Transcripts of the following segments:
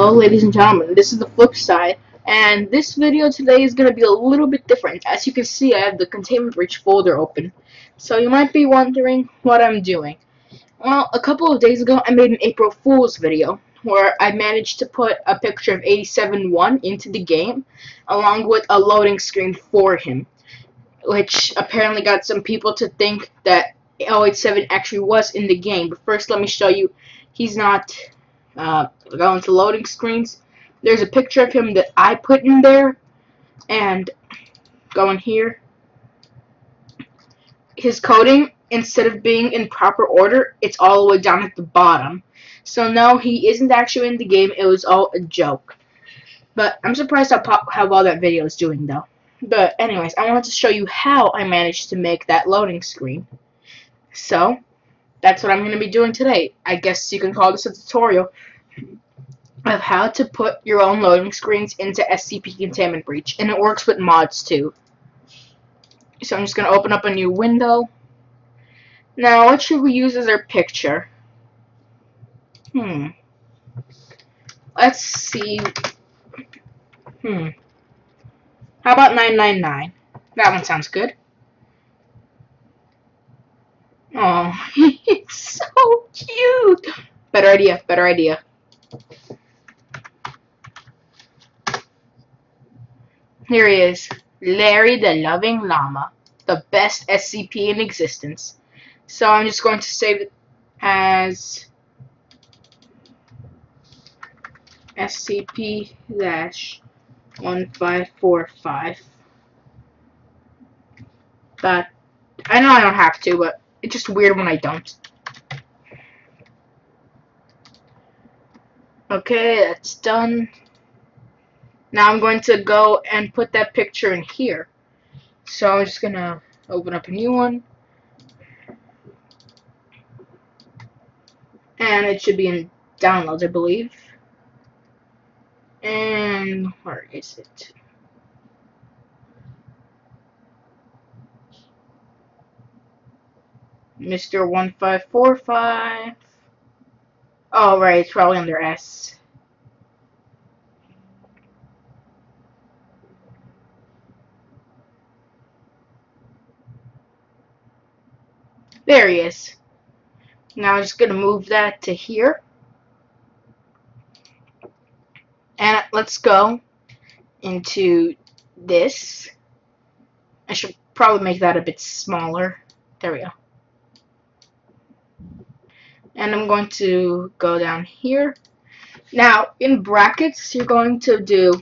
Hello ladies and gentlemen, this is the flip side, and this video today is going to be a little bit different. As you can see, I have the Containment Breach folder open. So you might be wondering what I'm doing. Well, a couple of days ago, I made an April Fool's video, where I managed to put a picture of 87-1 into the game, along with a loading screen for him, which apparently got some people to think that 087 actually was in the game. But first, let me show you, he's not uh, go into loading screens. There's a picture of him that I put in there, and go in here. His coding, instead of being in proper order, it's all the way down at the bottom. So no, he isn't actually in the game. It was all a joke. But I'm surprised how, how well that video is doing, though. But anyways, I wanted to show you how I managed to make that loading screen. So, that's what I'm going to be doing today. I guess you can call this a tutorial of how to put your own loading screens into SCP Containment Breach, and it works with mods too. So I'm just going to open up a new window. Now, what should we use as our picture? Hmm. Let's see. Hmm. How about 999? That one sounds good. Oh, it's so cute. Better idea, better idea. Here he is, Larry the Loving Llama, the best SCP in existence. So I'm just going to save it as SCP-1545. But I know I don't have to, but it's just weird when I don't. Okay, that's done. Now I'm going to go and put that picture in here. So I'm just going to open up a new one. And it should be in downloads, I believe. And where is it? Mr. 1545. Oh, right, it's probably under S. There he is. Now I'm just going to move that to here. And let's go into this. I should probably make that a bit smaller. There we go and I'm going to go down here. Now, in brackets, you're going to do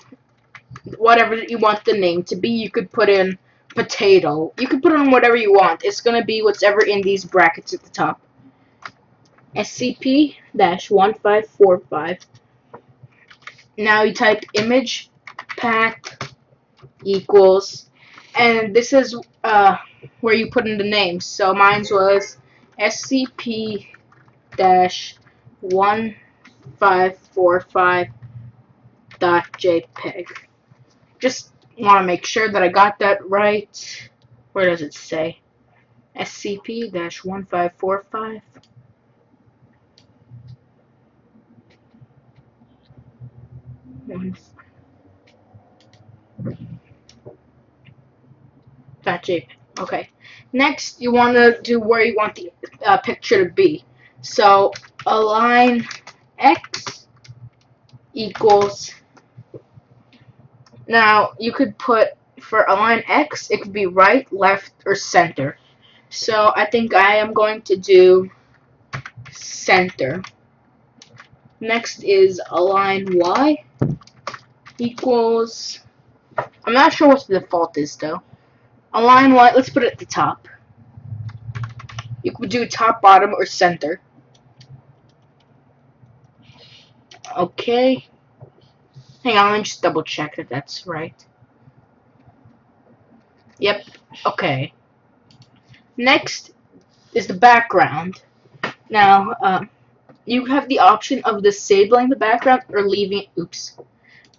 whatever you want the name to be. You could put in potato. You could put in whatever you want. It's going to be whatever in these brackets at the top. SCP-1545. Now you type image path equals, and this is uh, where you put in the name. So mine was SCP dash one five four five dot jpeg. Just want to make sure that I got that right. Where does it say? SCP dash one five four five. Dot JPEG. Okay. Next, you want to do where you want the uh, picture to be. So align x equals now you could put for align x it could be right, left, or center. So I think I am going to do center. Next is align y equals I'm not sure what the default is though. Align y, let's put it at the top. You could do top, bottom, or center. Okay. Hang on, let me just double check that that's right. Yep, okay. Next is the background. Now, uh, you have the option of disabling the background or leaving oops,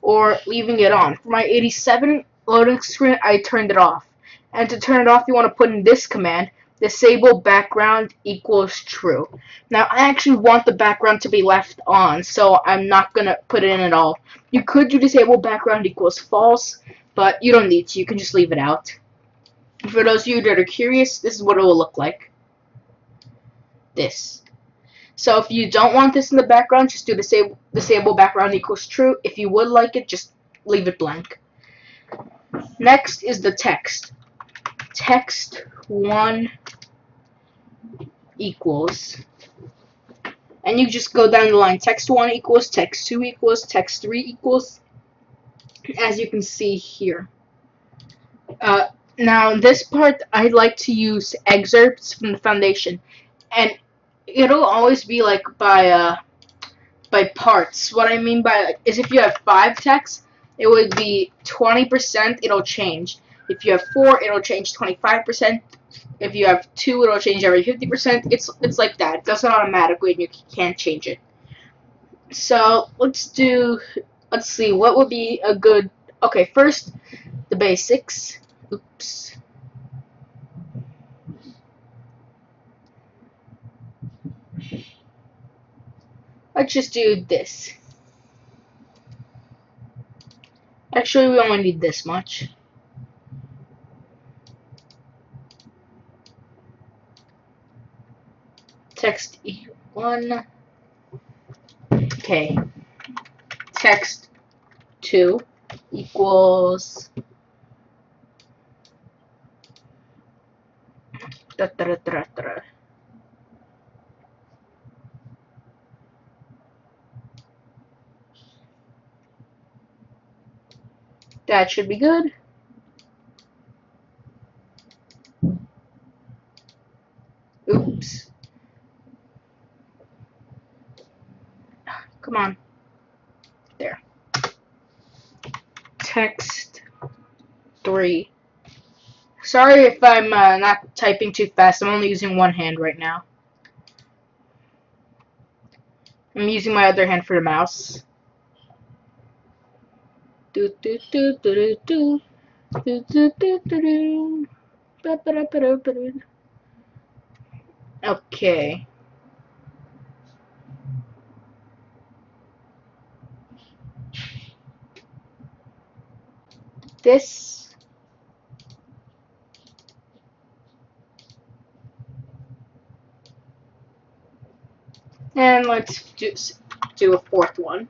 or leaving it on. For my 87 loading screen, I turned it off. And to turn it off, you want to put in this command, disable background equals true. Now I actually want the background to be left on, so I'm not gonna put it in at all. You could do disable background equals false, but you don't need to. You can just leave it out. For those of you that are curious, this is what it will look like. This. So if you don't want this in the background, just do disable, disable background equals true. If you would like it, just leave it blank. Next is the text. Text 1 equals and you just go down the line. Text 1 equals text 2 equals text 3 equals as you can see here. Uh, now this part I like to use excerpts from the foundation. And it'll always be like by uh, by parts. What I mean by is if you have five texts it would be 20% it'll change if you have four it'll change 25% if you have two, it'll change every 50%. It's it's like that. It does it automatically, and you can't change it. So let's do. Let's see. What would be a good? Okay, first the basics. Oops. Let's just do this. Actually, we only need this much. Text one. Okay. Text two equals da, da, da, that should be good Come on. There. Text 3. Sorry if I'm uh, not typing too fast. I'm only using one hand right now. I'm using my other hand for the mouse. Do do do do do do do do do do. Okay. This and let's just do a fourth one.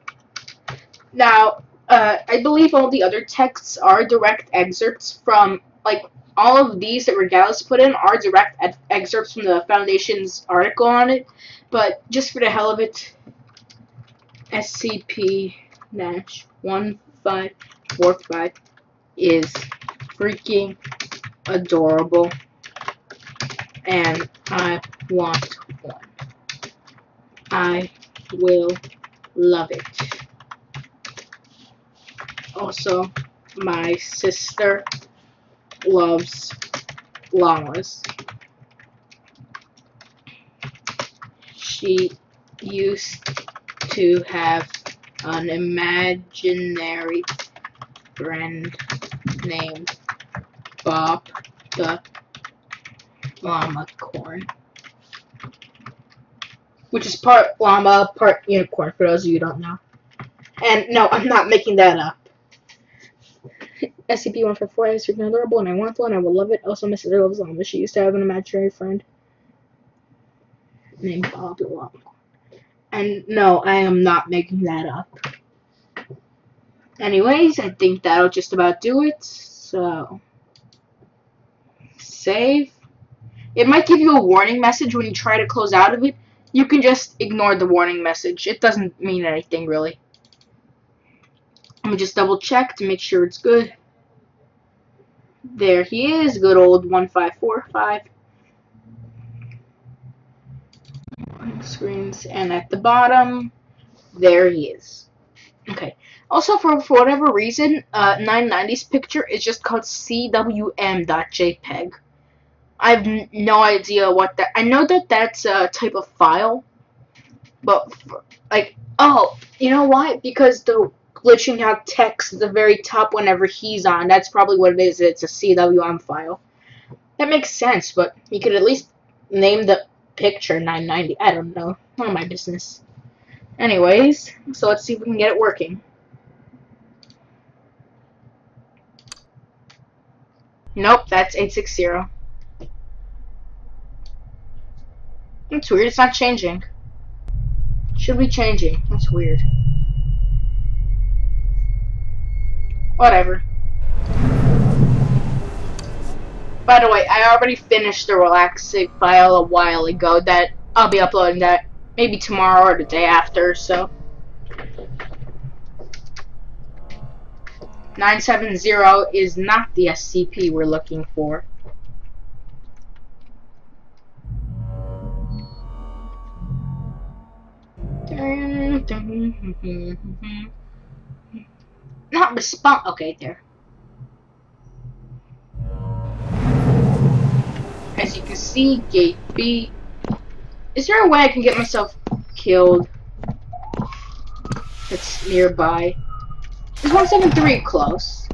Now, uh, I believe all the other texts are direct excerpts from, like, all of these that Regalis put in are direct excerpts from the Foundation's article on it, but just for the hell of it, SCP-1545 is freaking adorable and I want one. I will love it. Also, my sister loves llamas. She used to have an imaginary friend named Bob the Llama Corn. Which is part llama, part unicorn, for those of you who don't know. And no, I'm not making that up. SCP-154 is freaking adorable, and I want one. I will love it. Also, Mrs. loves llama. She used to have an imaginary friend named Bob the Llama. And no, I am not making that up. Anyways, I think that'll just about do it. So, save. It might give you a warning message when you try to close out of it. You can just ignore the warning message. It doesn't mean anything, really. Let me just double check to make sure it's good. There he is, good old 1545. Screens, and at the bottom, there he is. Okay. Also, for, for whatever reason, uh, 990's picture is just called cwm.jpg. I have no idea what that. I know that that's a type of file, but for, like, oh, you know why? Because the glitching out text at the very top whenever he's on. That's probably what it is. It's a CWM file. That makes sense, but you could at least name the picture 990. I don't know. None of my business. Anyways, so let's see if we can get it working. Nope, that's 860. That's weird, it's not changing. Should be changing. That's weird. Whatever. By the way, I already finished the relaxing file a while ago that I'll be uploading that maybe tomorrow or the day after, so. 970 is not the SCP we're looking for. Not respond. Okay, there. As you can see, gate B. Is there a way I can get myself killed? That's nearby. Is 173 close?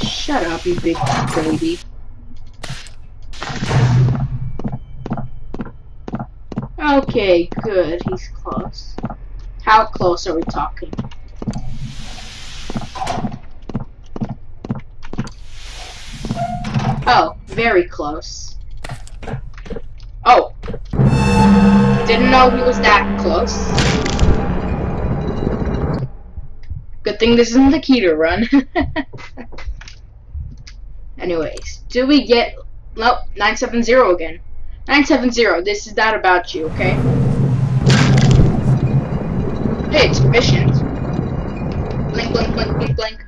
Shut up, you big baby. Okay, good. He's close. How close are we talking? Oh, very close. Didn't know he was that close. Good thing this isn't the Keter run. Anyways, do we get... Nope, 970 again. 970, this is not about you, okay? Hey, it's efficient. Blink, blink, blink, blink, blink.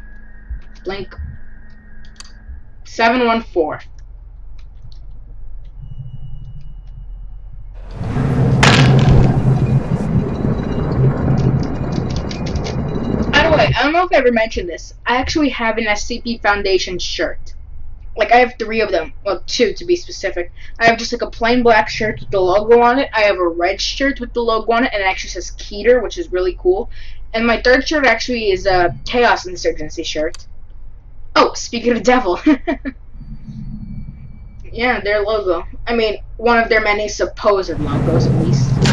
Blink. 714. I don't know if I ever mentioned this. I actually have an SCP Foundation shirt. Like, I have three of them. Well, two to be specific. I have just like a plain black shirt with the logo on it. I have a red shirt with the logo on it, and it actually says Keter, which is really cool. And my third shirt actually is a Chaos Insurgency shirt. Oh, speaking of devil. yeah, their logo. I mean, one of their many supposed logos, at least.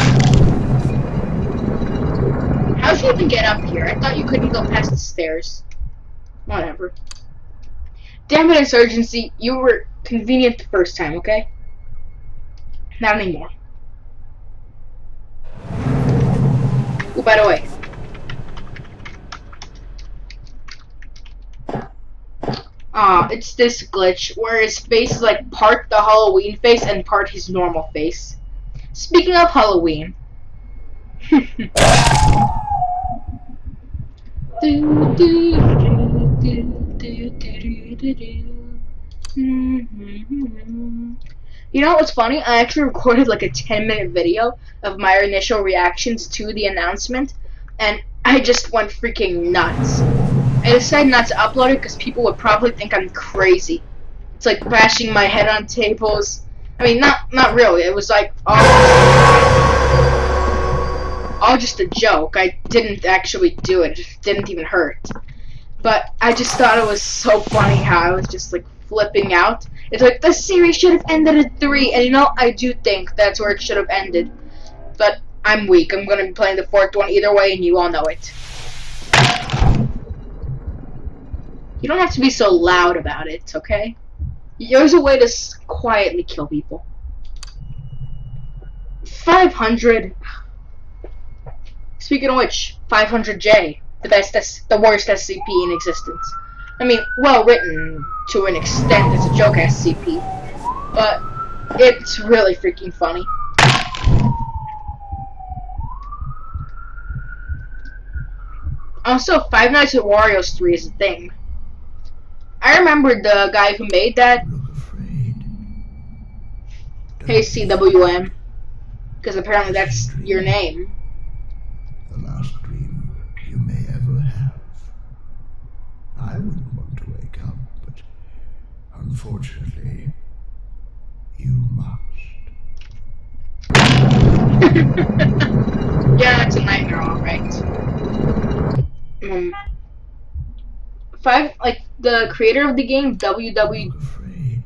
How'd you even get up here? I thought you couldn't go past the stairs. Whatever. Damn it, Insurgency. You were convenient the first time, okay? Not anymore. Oh, by the way, Ah, it's this glitch where his face is like part the Halloween face and part his normal face. Speaking of Halloween. Mm-hmm. You know what's funny? I actually recorded like a 10 minute video of my initial reactions to the announcement, and I just went freaking nuts. I decided not to upload it because people would probably think I'm crazy. It's like bashing my head on tables. I mean, not not really. It was like all, all just a joke. I didn't actually do it. It didn't even hurt. But I just thought it was so funny how I was just like flipping out. It's like the series should have ended at three, and you know I do think that's where it should have ended. But I'm weak. I'm gonna be playing the fourth one either way, and you all know it. You don't have to be so loud about it, okay? There's a way to quietly kill people. 500. Speaking of which, 500J, the best, the worst SCP in existence. I mean, well written to an extent. It's a joke SCP, but it's really freaking funny. Also, Five Nights at Wario's 3 is a thing. I remember the guy who made that. Hey CWM, because apparently that's your name. The last dream you may ever have. I wouldn't want to wake up, but unfortunately, you must. yeah, it's a nightmare, alright. Um, five like the creator of the game WW afraid.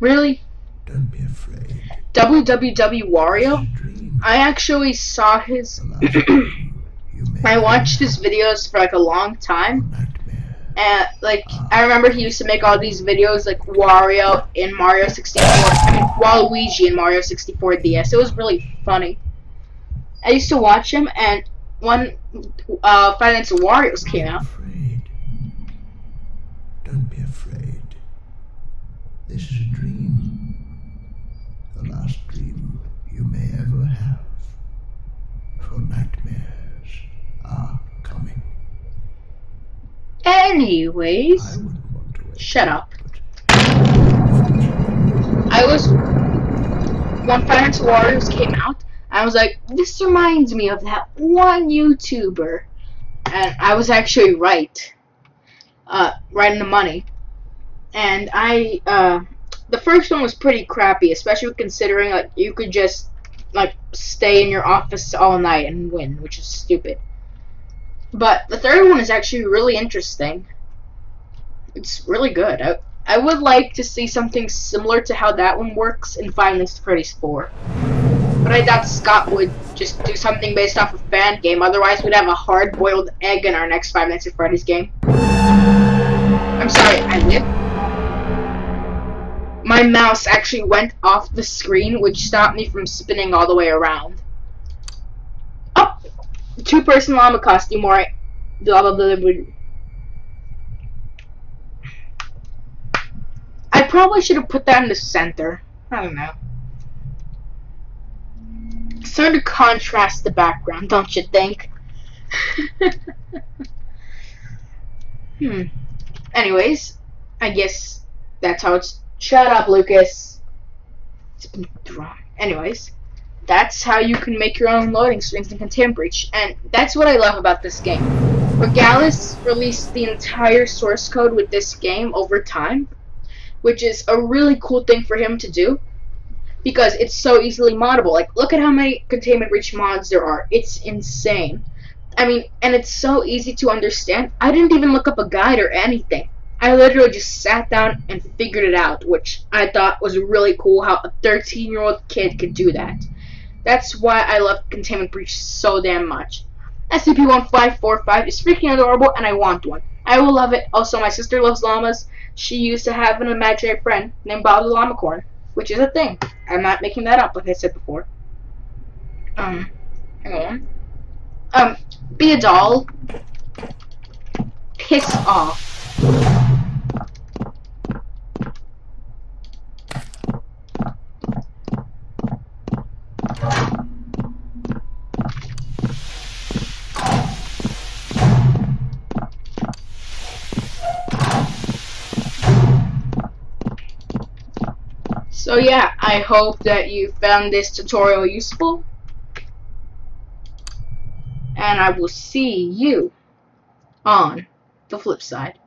really Don't be afraid. WWW Wario. It's a dream. I actually saw his. The last dream you may I watched his videos for like a long time. And like I remember he used to make all these videos like Wario in Mario 64. I mean Waluigi in Mario 64 DS. It was really funny. I used to watch him, and when uh, Five Nights at Wario's came out, afraid. Don't be afraid. This is a dream. The last dream you may ever have. For nightmares are coming. I anyways, wouldn't want to wake shut up. I was when Nights at Wario's came out. I was like, this reminds me of that one YouTuber, and I was actually right, uh, right in the money. And I, uh, the first one was pretty crappy, especially considering like you could just like stay in your office all night and win, which is stupid. But the third one is actually really interesting. It's really good. I, I would like to see something similar to how that one works in Five Nights Freddy's 4. But I doubt Scott would just do something based off a fan game, otherwise we'd have a hard-boiled egg in our next Five Nights at Freddy's game. I'm sorry, I live. My mouse actually went off the screen, which stopped me from spinning all the way around. Two-person llama costume, alright. Blah blah blah blah. I probably should have put that in the center. I don't know. Sort of contrast the background, don't you think? hmm. Anyways, I guess that's how it's. Shut up, Lucas. It's been thrown. Anyways, that's how you can make your own loading screens in Containment Breach, and that's what I love about this game. Regalis released the entire source code with this game over time, which is a really cool thing for him to do because it's so easily moddable. Like, look at how many Containment Breach mods there are. It's insane. I mean, and it's so easy to understand. I didn't even look up a guide or anything. I literally just sat down and figured it out, which I thought was really cool how a 13 year old kid could do that. That's why I love Containment Breach so damn much. SCP-1545 is freaking adorable, and I want one. I will love it. Also, my sister loves llamas. She used to have an imaginary friend named Bob the Llamacorn, which is a thing. I'm not making that up, like I said before. Um, hang on. Um, be a doll. Piss off. Yeah, I hope that you found this tutorial useful. And I will see you on the flip side.